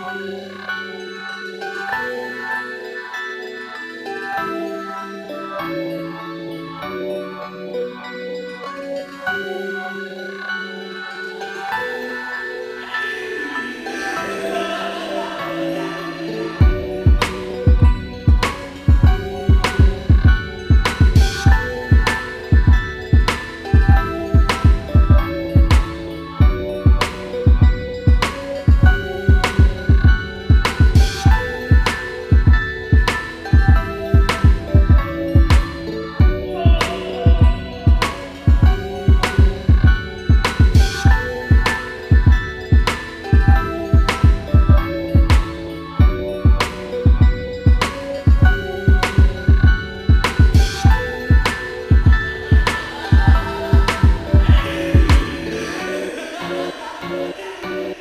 Música Bye.